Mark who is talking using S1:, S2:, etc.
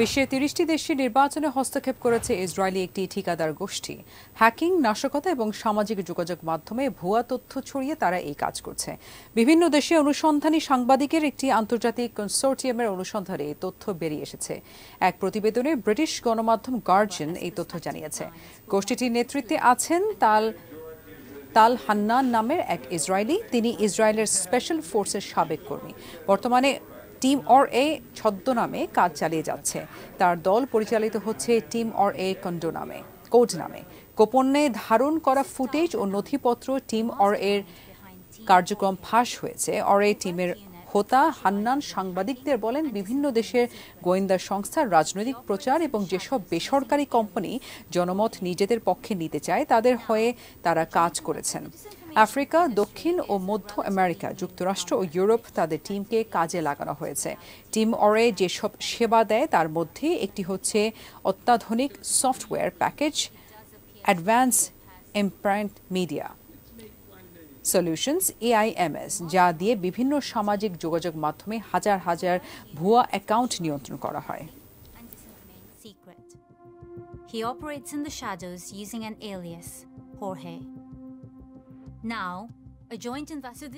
S1: বিশ্বের তিরিশটি দেশে নির্বাচনে হস্তক্ষেপ করেছে ইসরায়েলি একটি ঠিকাদার গোষ্ঠী। হ্যাকিং নাশকতা এবং সামাজিক যোগাযোগ মাধ্যমে ভুয়া তথ্য ছড়িয়ে তারা এই কাজ করছে। বিভিন্ন দেশে অনুসন্ধানী সাংবাদিকের একটি আন্তর্জাতিক কনসোর্টিয়ামের অনুসন্ধানে এই তথ্য বেরিয়ে এসেছে। এক প্রতিবেদনে ব্রিটিশ গণমাধ্যম গার্জিয়ান এই তথ্য জানিয়েছে। গোষ্ঠীটির নেতৃত্বে আছেন তাল তাল হান্নান নামের এক ইসরায়েলি। তিনি ইসরায়েলের স্পেশাল ফোর্সের সাবেক কর্মী। বর্তমানে টিম অর এ ছদ্মনামে কাজ চালিয়ে যাচ্ছে। তার দল পরিচালিত হচ্ছে টিম অর এ কন্ডো নামে কোড নামে গোপনে ধারণ করা ফুটেজ ও নথিপত্র টিম অর এর কার্যক্রম ফাঁস হয়েছে। অর এ টিমের হোতা হান্নান সাংবাদিকদের বলেন, বিভিন্ন দেশের গোয়েন্দা সংস্থার রাজনৈতিক প্রচার এবং যেসব বেসরকারি কোম্পানি জনমত নিজেদের পক্ষে নিতে চায়, তাদের হয়ে তারা কাজ করেছেন। আফ্রিকা দক্ষিণ ও মধ্য আমেরিকা যুক্তরাষ্ট্র ও ইউরোপ তাদের টিমকে কাজে লাগানো হয়েছে টিম অরে যেসব সেবা দেয় তার মধ্যে একটি হচ্ছে অত্যাধুনিক software package advance imprint media solutions AIMS যা দিয়ে বিভিন্ন সামাজিক যোগাযোগ মাধ্যমে হাজার হাজার ভুয়া অ্যাকাউন্ট নিয়ন্ত্রণ করা হয়.
S2: He operates in the shadows using an alias, Jorge. Now, a joint investor.